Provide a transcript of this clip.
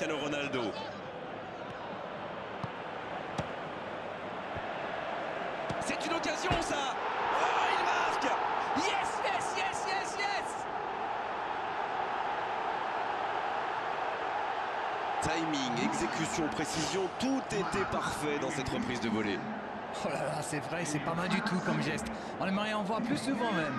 C'est une occasion ça Oh, il marque Yes, yes, yes, yes, Timing, exécution, précision, tout était parfait dans cette reprise de volée. Oh là là, c'est vrai, c'est pas mal du tout comme geste. On aimerait en voir plus souvent même.